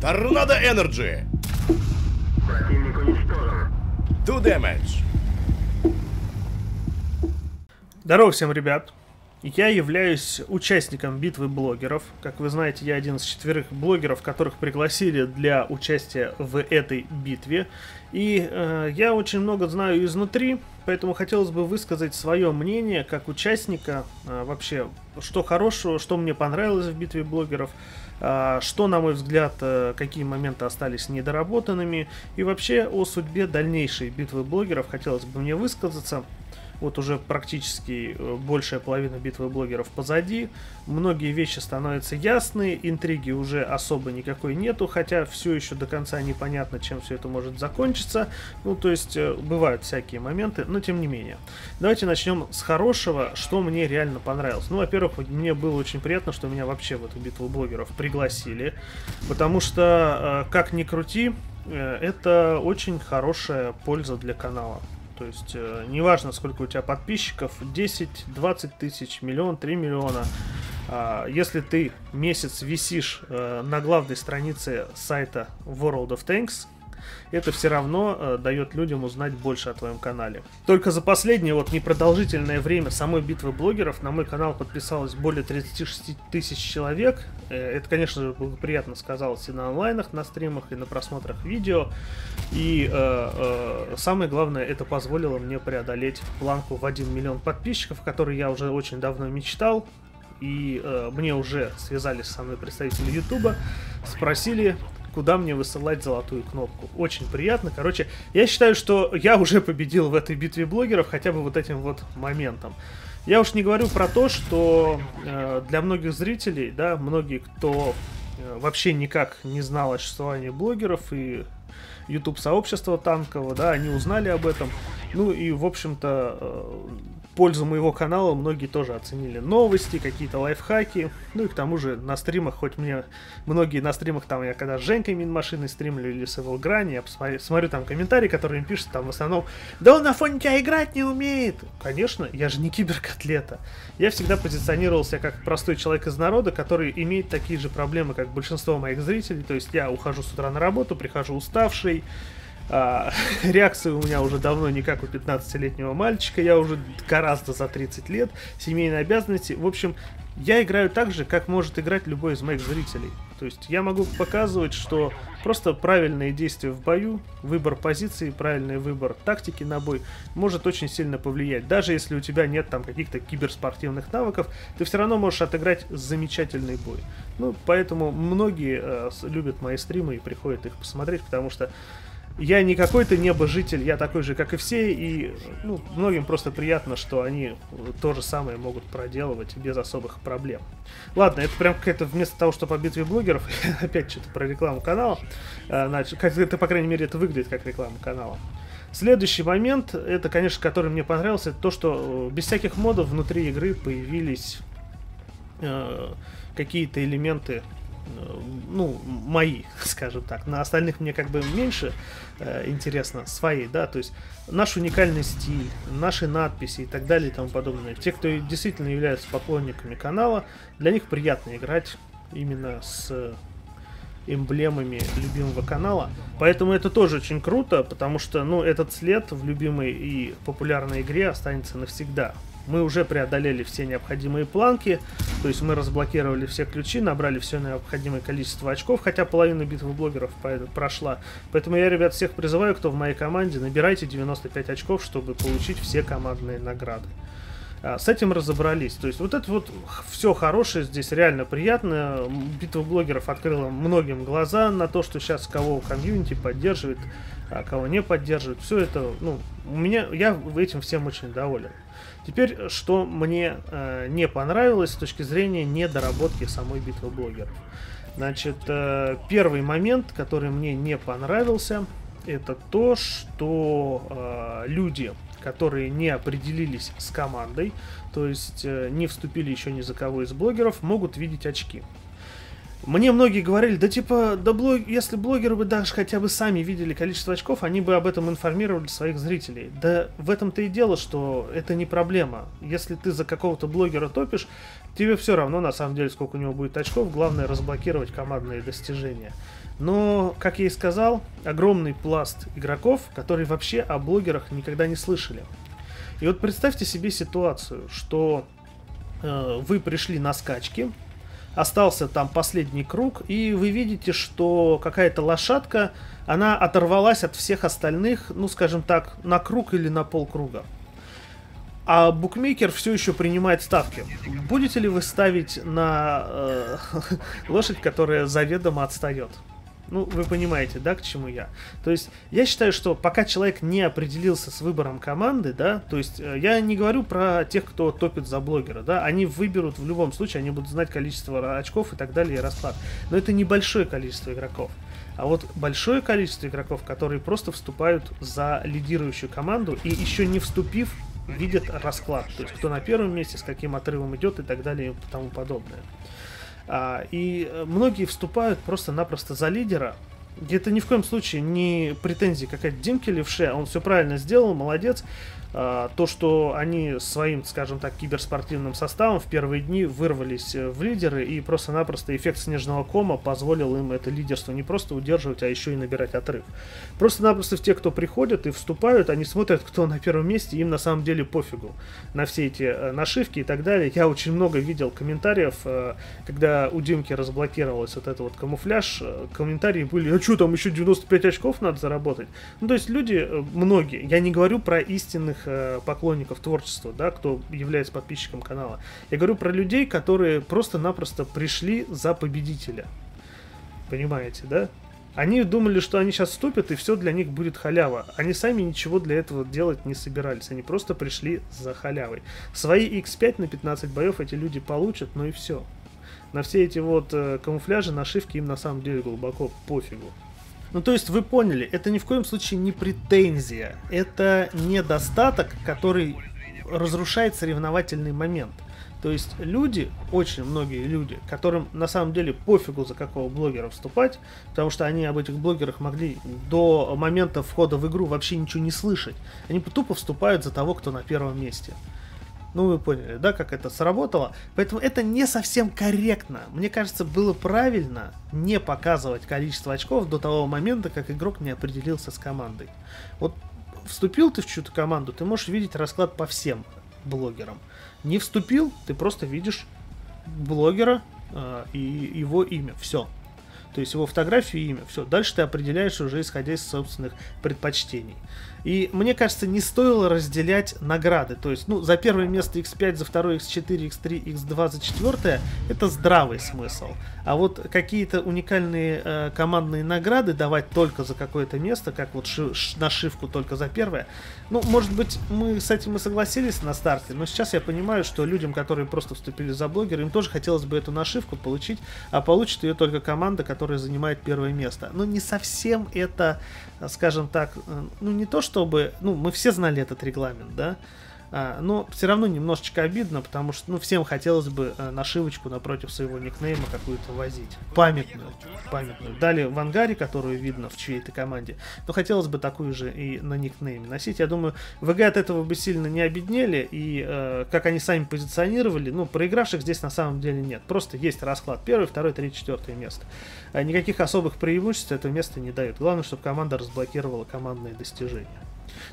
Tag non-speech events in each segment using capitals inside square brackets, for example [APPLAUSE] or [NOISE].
Tornado Energy! Противник уничтожен. Two damage! Здорово всем, ребят! Я являюсь участником битвы блогеров. Как вы знаете, я один из четверых блогеров, которых пригласили для участия в этой битве. И э, я очень много знаю изнутри, поэтому хотелось бы высказать свое мнение как участника. Э, вообще, что хорошего, что мне понравилось в битве блогеров, э, что, на мой взгляд, э, какие моменты остались недоработанными. И вообще о судьбе дальнейшей битвы блогеров хотелось бы мне высказаться. Вот уже практически э, большая половина битвы блогеров позади. Многие вещи становятся ясны, интриги уже особо никакой нету, хотя все еще до конца непонятно, чем все это может закончиться. Ну, то есть, э, бывают всякие моменты, но тем не менее. Давайте начнем с хорошего, что мне реально понравилось. Ну, во-первых, мне было очень приятно, что меня вообще в эту битву блогеров пригласили, потому что, э, как ни крути, это очень хорошая польза для канала. То есть, э, неважно, сколько у тебя подписчиков, 10, 20 тысяч, миллион, 3 миллиона. Э, если ты месяц висишь э, на главной странице сайта World of Tanks, это все равно э, дает людям узнать больше о твоем канале. Только за последнее вот непродолжительное время самой битвы блогеров на мой канал подписалось более 36 тысяч человек. Э, это, конечно же, благоприятно сказалось и на онлайнах, на стримах, и на просмотрах видео. И э, э, самое главное, это позволило мне преодолеть планку в 1 миллион подписчиков, который я уже очень давно мечтал и э, мне уже связались со мной представители Ютуба, спросили, куда мне высылать золотую кнопку. Очень приятно. Короче, я считаю, что я уже победил в этой битве блогеров хотя бы вот этим вот моментом. Я уж не говорю про то, что э, для многих зрителей, да, многие, кто э, вообще никак не знал о существовании блогеров и YouTube сообщества танкового, да, они узнали об этом. Ну и, в общем-то, э, пользу моего канала многие тоже оценили новости, какие-то лайфхаки. Ну и к тому же на стримах, хоть мне многие на стримах, там я когда с Женькой Минмашиной стримлю или с Эвелграни, я посмотрю, смотрю там комментарии, которые им пишут, там в основном, да он на фоне тебя играть не умеет. Конечно, я же не киберкотлета. Я всегда позиционировался как простой человек из народа, который имеет такие же проблемы, как большинство моих зрителей. То есть я ухожу с утра на работу, прихожу уставший, а, [LAUGHS] реакция у меня уже давно не как у 15-летнего мальчика, я уже гораздо за 30 лет, семейные обязанности. В общем, я играю так же, как может играть любой из моих зрителей. То есть я могу показывать, что просто правильные действия в бою, выбор позиции, правильный выбор тактики на бой может очень сильно повлиять. Даже если у тебя нет там каких-то киберспортивных навыков, ты все равно можешь отыграть замечательный бой. Ну, поэтому многие э, любят мои стримы и приходят их посмотреть, потому что я не какой-то небожитель, я такой же, как и все, и ну, многим просто приятно, что они то же самое могут проделывать без особых проблем. Ладно, это прям какая-то вместо того, что по битве блогеров, [LAUGHS] опять что-то про рекламу канала, э, значит, как это, по крайней мере, это выглядит как реклама канала. Следующий момент, это, конечно, который мне понравился, это то, что э, без всяких модов внутри игры появились э, какие-то элементы ну, мои, [LAUGHS] скажем так. На остальных мне как бы меньше э, интересно, свои, да, то есть наш уникальный стиль, наши надписи и так далее и тому подобное. Те, кто действительно являются поклонниками канала, для них приятно играть именно с эмблемами любимого канала. Поэтому это тоже очень круто, потому что, ну, этот след в любимой и популярной игре останется навсегда. Мы уже преодолели все необходимые планки, то есть мы разблокировали все ключи, набрали все необходимое количество очков, хотя половина битвы блогеров прошла. Поэтому я, ребят, всех призываю, кто в моей команде, набирайте 95 очков, чтобы получить все командные награды. А, с этим разобрались. То есть вот это вот все хорошее здесь реально приятно. Битва блогеров открыла многим глаза на то, что сейчас кого комьюнити поддерживает, а кого не поддерживает. Все это, ну, у меня, я этим всем очень доволен. Теперь, что мне э, не понравилось с точки зрения недоработки самой битвы блогеров. Значит, э, первый момент, который мне не понравился, это то, что э, люди, которые не определились с командой, то есть э, не вступили еще ни за кого из блогеров, могут видеть очки. Мне многие говорили, да типа, да блог... если блогеры бы даже хотя бы сами видели количество очков, они бы об этом информировали своих зрителей. Да в этом-то и дело, что это не проблема. Если ты за какого-то блогера топишь, тебе все равно на самом деле сколько у него будет очков, главное разблокировать командные достижения. Но, как я и сказал, огромный пласт игроков, которые вообще о блогерах никогда не слышали. И вот представьте себе ситуацию, что э, вы пришли на скачки, остался там последний круг, и вы видите, что какая-то лошадка, она оторвалась от всех остальных, ну, скажем так, на круг или на полкруга. А букмекер все еще принимает ставки. Будете ли вы ставить на э, [LAUGHS] лошадь, которая заведомо отстает? Ну, вы понимаете, да, к чему я. То есть, я считаю, что пока человек не определился с выбором команды, да, то есть, э, я не говорю про тех, кто топит за блогера, да, они выберут в любом случае, они будут знать количество очков и так далее, и расклад. Но это небольшое количество игроков. А вот большое количество игроков, которые просто вступают за лидирующую команду и еще не вступив, видят расклад. То есть, кто на первом месте, с каким отрывом идет и так далее и тому подобное. А, и э, многие вступают просто-напросто за лидера. И это ни в коем случае не претензии какая-то Димки левше, он все правильно сделал, молодец. А, то, что они своим, скажем так, киберспортивным составом в первые дни вырвались э, в лидеры, и просто-напросто эффект снежного кома позволил им это лидерство не просто удерживать, а еще и набирать отрыв. Просто-напросто те, кто приходят и вступают, они смотрят, кто на первом месте, им на самом деле пофигу на все эти э, нашивки и так далее. Я очень много видел комментариев, э, когда у Димки разблокировалось вот это вот камуфляж, комментарии были, а что там еще 95 очков надо заработать? Ну, то есть люди, многие, я не говорю про истинных э, поклонников творчества, да, кто является подписчиком канала. Я говорю про людей, которые просто-напросто пришли за победителя. Понимаете, да? Они думали, что они сейчас вступят, и все для них будет халява. Они сами ничего для этого делать не собирались. Они просто пришли за халявой. Свои X5 на 15 боев эти люди получат, ну и все. На все эти вот э, камуфляжи, нашивки им на самом деле глубоко пофигу. Ну, то есть вы поняли, это ни в коем случае не претензия, это недостаток, который разрушает соревновательный момент. То есть люди, очень многие люди, которым на самом деле пофигу за какого блогера вступать, потому что они об этих блогерах могли до момента входа в игру вообще ничего не слышать. Они тупо вступают за того, кто на первом месте. Ну, вы поняли, да, как это сработало. Поэтому это не совсем корректно. Мне кажется, было правильно не показывать количество очков до того момента, как игрок не определился с командой. Вот вступил ты в чью-то команду, ты можешь видеть расклад по всем блогерам. Не вступил, ты просто видишь блогера э, и его имя. Все. То есть его фотографию и имя. Все. Дальше ты определяешь уже исходя из собственных предпочтений. И мне кажется, не стоило разделять награды. То есть, ну, за первое место X5, за второе X4, X3, X2, за четвертое это здравый смысл. А вот какие-то уникальные э, командные награды давать только за какое-то место, как вот ши- нашивку только за первое, ну, может быть, мы с этим и согласились на старте, но сейчас я понимаю, что людям, которые просто вступили за блогера, им тоже хотелось бы эту нашивку получить, а получит ее только команда, которая занимает первое место. Но не совсем это, скажем так, э, ну, не то, что чтобы, ну, мы все знали этот регламент, да, но все равно немножечко обидно, потому что, ну, всем хотелось бы а, нашивочку напротив своего никнейма какую-то возить. Памятную, памятную. Дали в ангаре, которую видно в чьей-то команде, но хотелось бы такую же и на никнейме носить. Я думаю, ВГ от этого бы сильно не обеднели, и а, как они сами позиционировали, ну, проигравших здесь на самом деле нет. Просто есть расклад. Первый, второй, третий, четвертое место. А никаких особых преимуществ это место не дает. Главное, чтобы команда разблокировала командные достижения.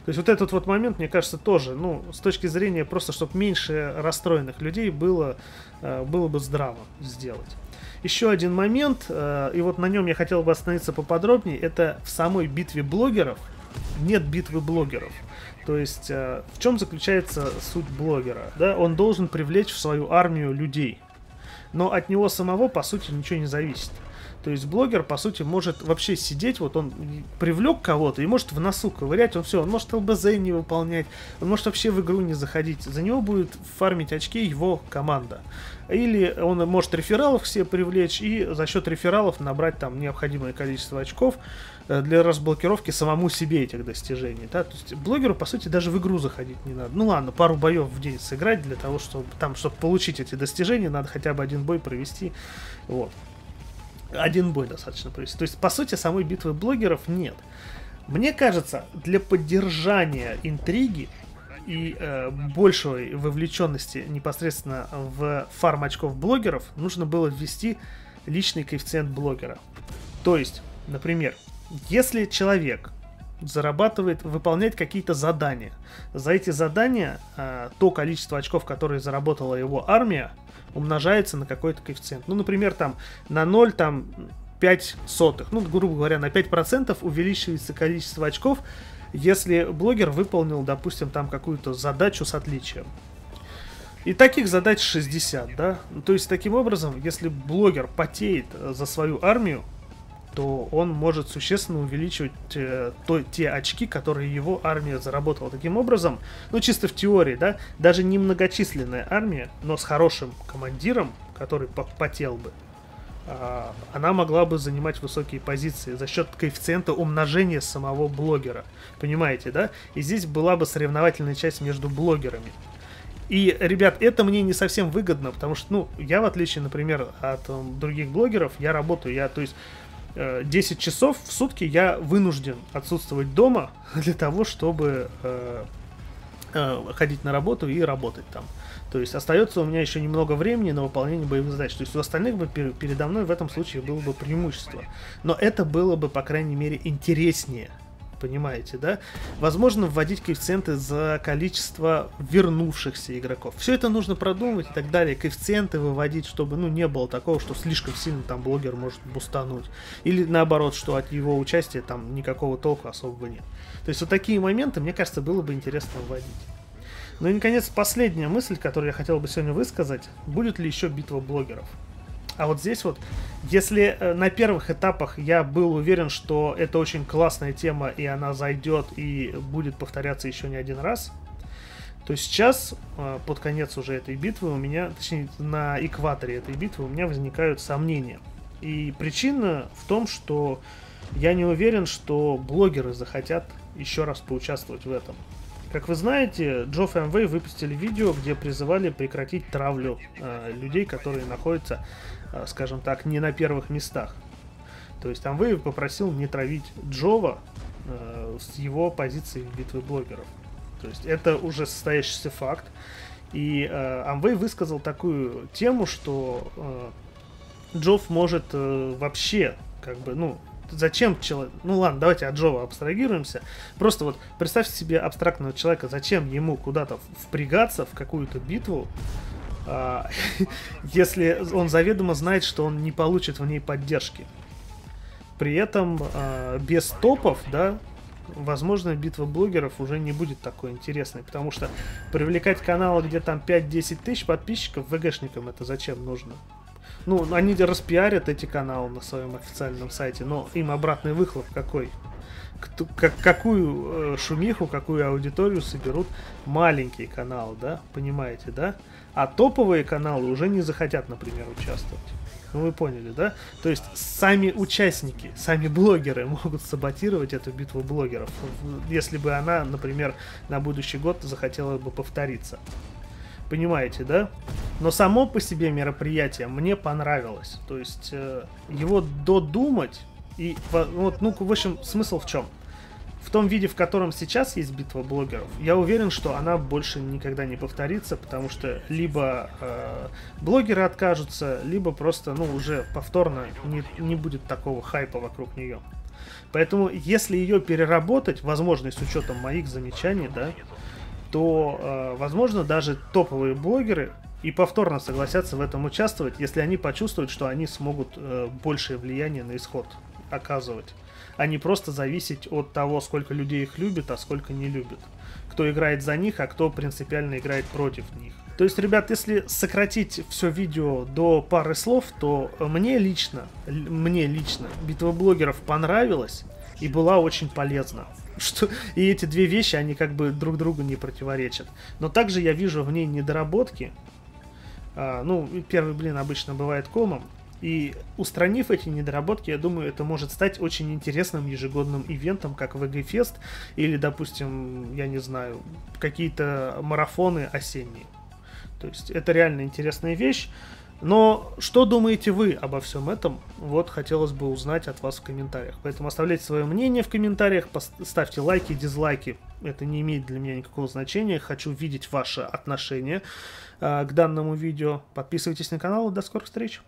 То есть вот этот вот момент, мне кажется, тоже, ну, с точки зрения просто, чтобы меньше расстроенных людей было, э, было бы здраво сделать. Еще один момент, э, и вот на нем я хотел бы остановиться поподробнее, это в самой битве блогеров нет битвы блогеров. То есть э, в чем заключается суть блогера? Да? Он должен привлечь в свою армию людей. Но от него самого, по сути, ничего не зависит. То есть блогер, по сути, может вообще сидеть, вот он привлек кого-то и может в носу ковырять, он все, он может ЛБЗ не выполнять, он может вообще в игру не заходить. За него будет фармить очки его команда. Или он может рефералов все привлечь и за счет рефералов набрать там необходимое количество очков э, для разблокировки самому себе этих достижений. Да? То есть блогеру, по сути, даже в игру заходить не надо. Ну ладно, пару боев в день сыграть для того, чтобы там, чтобы получить эти достижения, надо хотя бы один бой провести. Вот. Один бой достаточно провести. То есть, по сути, самой битвы блогеров нет. Мне кажется, для поддержания интриги и э, большей вовлеченности непосредственно в фарм очков блогеров нужно было ввести личный коэффициент блогера. То есть, например, если человек зарабатывает, выполняет какие-то задания, за эти задания э, то количество очков, которые заработала его армия, умножается на какой-то коэффициент. Ну, например, там на 0, там 5 сотых, ну, грубо говоря, на 5% увеличивается количество очков, если блогер выполнил, допустим, там какую-то задачу с отличием. И таких задач 60, да? То есть, таким образом, если блогер потеет э, за свою армию, то он может существенно увеличивать э, то, те очки, которые его армия заработала. Таким образом, ну чисто в теории, да, даже не многочисленная армия, но с хорошим командиром, который потел бы, а, она могла бы занимать высокие позиции за счет коэффициента умножения самого блогера. Понимаете, да? И здесь была бы соревновательная часть между блогерами. И, ребят, это мне не совсем выгодно, потому что, ну, я, в отличие, например, от э, других блогеров, я работаю, я, то есть, э, 10 часов в сутки я вынужден отсутствовать дома [LAUGHS] для того, чтобы э, э, ходить на работу и работать там. То есть остается у меня еще немного времени на выполнение боевых задач. То есть у остальных бы передо мной в этом случае было бы преимущество. Но это было бы, по крайней мере, интереснее. Понимаете, да? Возможно, вводить коэффициенты за количество вернувшихся игроков. Все это нужно продумывать и так далее. Коэффициенты выводить, чтобы ну, не было такого, что слишком сильно там блогер может бустануть. Или наоборот, что от его участия там никакого толку особого нет. То есть вот такие моменты, мне кажется, было бы интересно вводить. Ну и, наконец, последняя мысль, которую я хотел бы сегодня высказать. Будет ли еще битва блогеров? А вот здесь вот, если э, на первых этапах я был уверен, что это очень классная тема, и она зайдет и будет повторяться еще не один раз, то сейчас, э, под конец уже этой битвы, у меня, точнее, на экваторе этой битвы у меня возникают сомнения. И причина в том, что я не уверен, что блогеры захотят еще раз поучаствовать в этом. Как вы знаете, Джов и Амвей выпустили видео, где призывали прекратить травлю э, людей, которые находятся, э, скажем так, не на первых местах. То есть Амвей попросил не травить Джова э, с его позиции в битве блогеров. То есть это уже состоящийся факт. И э, Амвей высказал такую тему, что э, Джов может э, вообще как бы, ну, зачем человек... Ну ладно, давайте от Джова абстрагируемся. Просто вот представьте себе абстрактного человека, зачем ему куда-то впрягаться в какую-то битву, а, [LAUGHS] если он заведомо знает, что он не получит в ней поддержки. При этом а, без топов, да, возможно, битва блогеров уже не будет такой интересной, потому что привлекать каналы, где там 5-10 тысяч подписчиков, ВГшникам это зачем нужно? Ну, они распиарят эти каналы на своем официальном сайте, но им обратный выхлоп какой? Кто, как, какую э, шумиху, какую аудиторию соберут маленькие каналы, да? Понимаете, да? А топовые каналы уже не захотят, например, участвовать. Ну, вы поняли, да? То есть сами участники, сами блогеры [LAUGHS] могут саботировать эту битву блогеров, если бы она, например, на будущий год захотела бы повториться. Понимаете, да? Но само по себе мероприятие мне понравилось. То есть э, его додумать и вот, ну, в общем, смысл в чем? В том виде, в котором сейчас есть битва блогеров, я уверен, что она больше никогда не повторится, потому что либо э, блогеры откажутся, либо просто, ну, уже повторно не, не будет такого хайпа вокруг нее. Поэтому, если ее переработать, возможно, с учетом моих замечаний, да, то, э, возможно, даже топовые блогеры и повторно согласятся в этом участвовать, если они почувствуют, что они смогут э, большее влияние на исход оказывать, а не просто зависеть от того, сколько людей их любит, а сколько не любит. Кто играет за них, а кто принципиально играет против них. То есть, ребят, если сократить все видео до пары слов, то мне лично, мне лично битва блогеров понравилась и была очень полезна. [LAUGHS] Что, и эти две вещи, они как бы друг другу не противоречат. Но также я вижу в ней недоработки. А, ну, первый блин обычно бывает комом. И устранив эти недоработки, я думаю, это может стать очень интересным ежегодным ивентом, как VG Fest или, допустим, я не знаю, какие-то марафоны осенние. То есть это реально интересная вещь. Но что думаете вы обо всем этом? Вот хотелось бы узнать от вас в комментариях. Поэтому оставляйте свое мнение в комментариях, ставьте лайки, дизлайки. Это не имеет для меня никакого значения. Хочу видеть ваше отношение э, к данному видео. Подписывайтесь на канал и до скорых встреч.